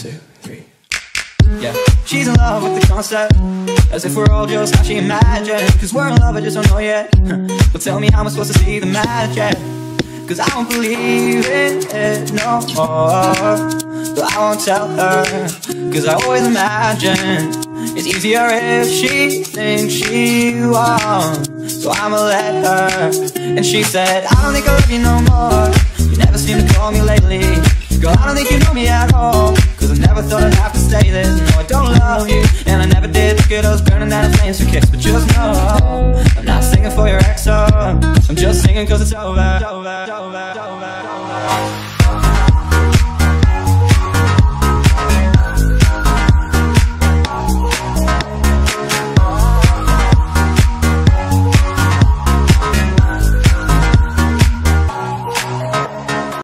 two, three. Yeah, she's in love with the concept As if we're all just how she imagined. Cause we're in love, I just don't know yet. But tell me how am I supposed to see the magic. Cause I don't believe in it no more. But I won't tell her Cause I always imagine It's easier if she thinks she won So I'ma let her. And she said, I don't think I love you no more. You never seem to call me lately. Girl, I don't think you know me at all never thought I'd have to say this No, I don't love you And I never did. Look at us burning out of flames for kicks But just know I'm not singing for your ex, oh. I'm just singing cause it's over, over, over.